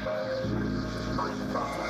close to you, baby. I wanna, I wanna get to you.